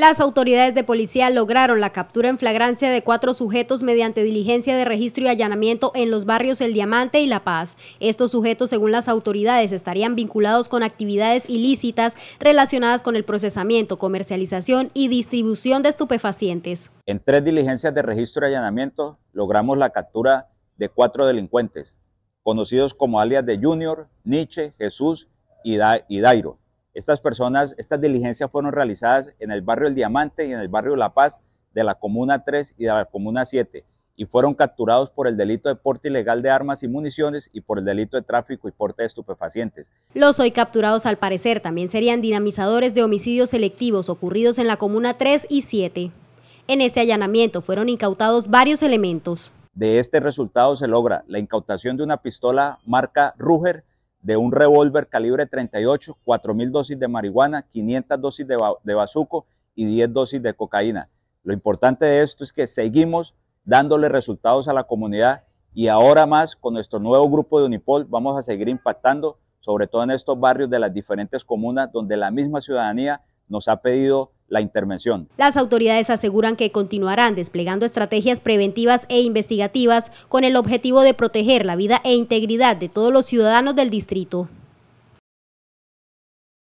Las autoridades de policía lograron la captura en flagrancia de cuatro sujetos mediante diligencia de registro y allanamiento en los barrios El Diamante y La Paz. Estos sujetos, según las autoridades, estarían vinculados con actividades ilícitas relacionadas con el procesamiento, comercialización y distribución de estupefacientes. En tres diligencias de registro y allanamiento logramos la captura de cuatro delincuentes, conocidos como alias de Junior, Nietzsche, Jesús y, Dairo estas personas, estas diligencias fueron realizadas en el barrio El Diamante y en el barrio La Paz de la Comuna 3 y de la Comuna 7 y fueron capturados por el delito de porte ilegal de armas y municiones y por el delito de tráfico y porte de estupefacientes. Los hoy capturados al parecer también serían dinamizadores de homicidios selectivos ocurridos en la Comuna 3 y 7. En este allanamiento fueron incautados varios elementos. De este resultado se logra la incautación de una pistola marca Ruger de un revólver calibre 38, 4.000 dosis de marihuana, 500 dosis de, de bazuco y 10 dosis de cocaína. Lo importante de esto es que seguimos dándole resultados a la comunidad y ahora más con nuestro nuevo grupo de Unipol vamos a seguir impactando sobre todo en estos barrios de las diferentes comunas donde la misma ciudadanía nos ha pedido la intervención. Las autoridades aseguran que continuarán desplegando estrategias preventivas e investigativas con el objetivo de proteger la vida e integridad de todos los ciudadanos del distrito.